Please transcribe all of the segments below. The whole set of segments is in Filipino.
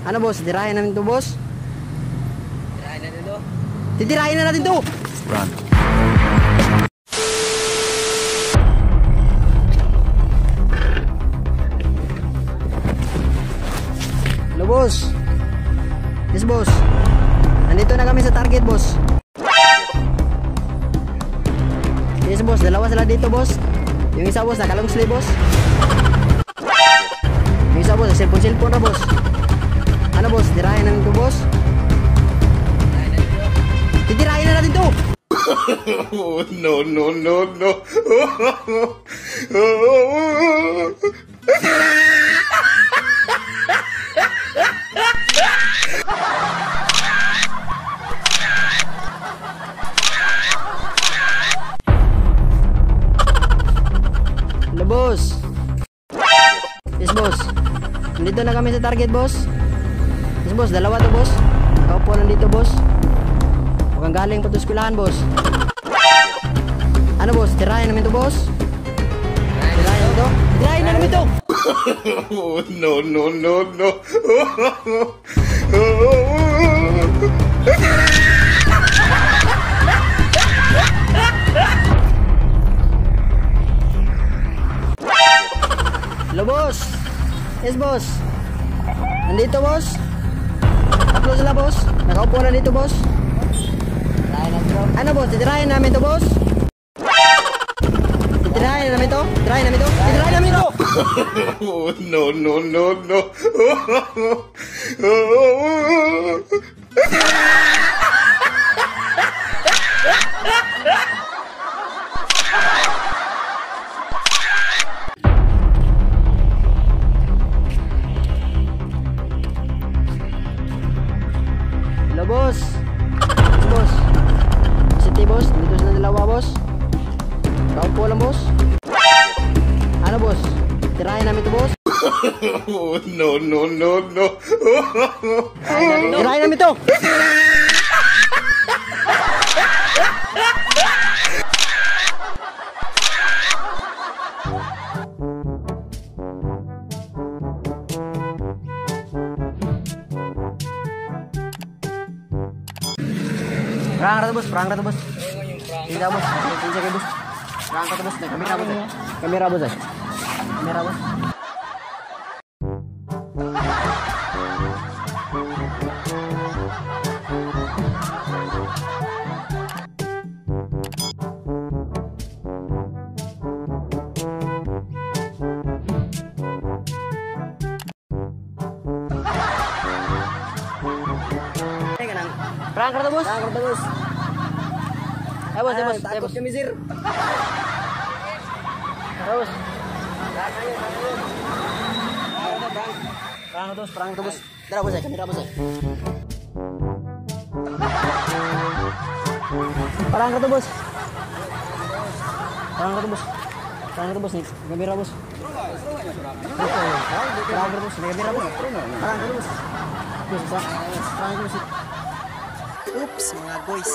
Ano boss, tirahin namin to boss? Tirahin na nito. Titirahin na natin to! Run. Hello boss. Yes boss. Nandito na kami sa target boss. Yes boss, dalawa sila dito boss. Yung isa boss, nakalong sleeve boss. Yung isa boss, cellphone cellphone na boss. Ano boss, boss? Tirahin na nito. Titirahin na natin to! Oh, no, no, no, no. Hello boss. Yes boss. Nandito na kami sa target boss. Yes boss, dalawa to boss. Nakaupo lang dito boss. Mukhang galing pa to eskwelahan boss. Ano boss, tirahin namin to boss? Tirahin namin to? Tirahin na namin to! Oh, no, no, no, no. Hello boss. Yes boss. Nandito boss. Tatlo sila boss. Nakaupo na dito boss. Ano boss, titirahin namin to boss? Titirahin namin to? Titirahin namin to? Titirahin namin to! Oh, no, no, no, no. Tirahin namin to, boss. Oh, no, no, no, no. Tirahin namin to! Perang rata bos, perang rata bos. Tidak bos, tidak bos. Perang rata bos, kamera bos. eh. Kamera bos, eh kamera bos Perangkat bos. Perangkat bos. Bos, ya, bos, ya, bos. Terus. Perang bos, perang bos. Dara bos, kamera bos. Perang rata bos. Perang rata bos. Perang rata bos nih, kamera bos. Perang rata bos, kamera bos. Perang rata bos. Bos, perang rata bos. Oops mga guys,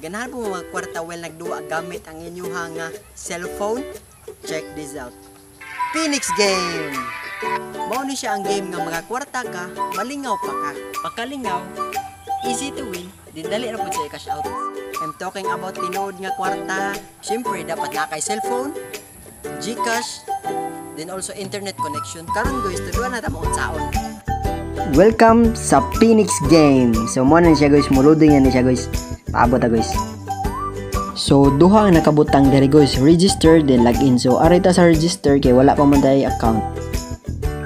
ganahan po mga kwarta well nagduwa gamit ang inyong nga cellphone? Check this out. Phoenix Game! Mao ni siya ang game nga mga kwarta ka, malingaw pa ka. Pagkalingaw, easy to win, din dali na po siya cash out. I'm talking about tinood nga kwarta. Siyempre, dapat na kay cellphone, Gcash, then also internet connection. Karon guys, tuduan na tamo unsaon. Welcome sa Phoenix Game. So mo na siya guys, muluding yan siya guys. Paabot ta guys. So duha ang nakabutang diri register then login. So aray ta sa register kay wala pa man tayo account.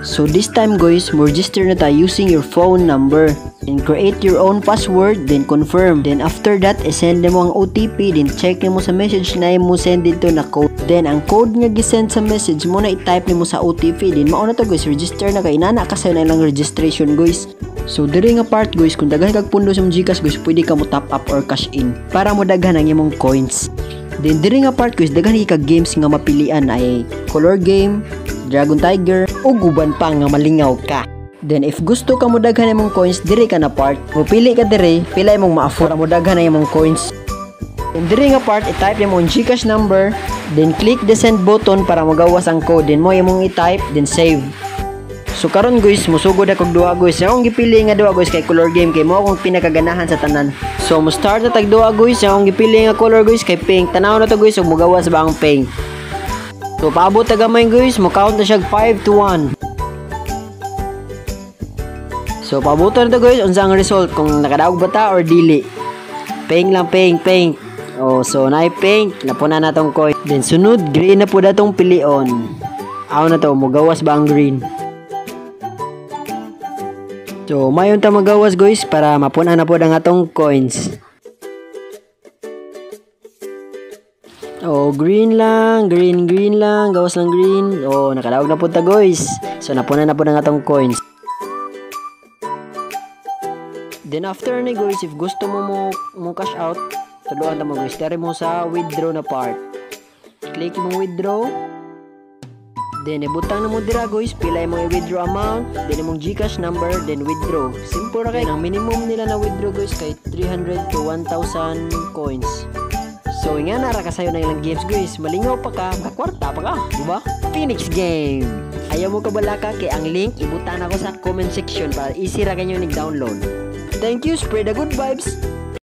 So this time guys, register na tayo using your phone number and create your own password then confirm. Then after that, send mo ang OTP then check mo sa message na mo send dito na code. Then ang code nga gisend sa message mo na i-type nimo sa OTP then mao na to guys, register na kay nana kasi na lang registration guys. So diri nga part guys, kung daghan kag pundo sa Gcash guys, pwede ka mo top up or cash in para mo daghan ang imong coins. Then diri nga part guys, daghan ka games nga mapilian ay color game, Dragon Tiger, o guban pa nga malingaw ka. Then if gusto ka mo daghan imong coins diri ka na part, mupili ka diri, pila imong ma-afford mo daghan imong coins. Then diri nga part, i-type mo ang Gcash number, then click the send button para magawas ang code, then mo imong i-type, then save. So karon guys, musugod ako og duha guys. Akong gipili nga duha guys kay color game kay mo akong pinakaganahan sa tanan. So mo start na tag duha guys. Akong gipili nga color guys kay pink. Tanaw na to guys ug mugawas ba ang pink. So paabot ta gamay guys, mo count na siya 5 to 1. So pabutan na to guys unsa ang result kung nakadaog ba ta or dili. Pink lang pink pink. Oh, so naay pink, napuna na tong coin. Then sunod green na po datong pilion. Aw na to, mugawas ba ang green? So, mayon ta magawas guys para mapuna na po ang atong coins. Oh, green lang, green, green lang, gawas lang green. Oh, nakadaog na po ta guys. So, napuna na po ang atong coins. Then after ni guys, if gusto mo mo, mo cash out, tuluan ta mo guys, mo sa withdraw na part. Click mo withdraw. Then ibutang na mo dira guys, pila yung mga withdraw amount, then imong GCash number, then withdraw. Simple ra kay ang minimum nila na withdraw guys kay 300 to 1,000 coins. So nga na ra kasayo na ilang games guys, malingaw pa ka, makakwarta pa ka, di ba? Phoenix game. Ayaw mo kabala ka kay ang link ibutang ako sa comment section para easy ra kanyo nig-download. Thank you, spread the good vibes.